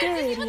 They're him.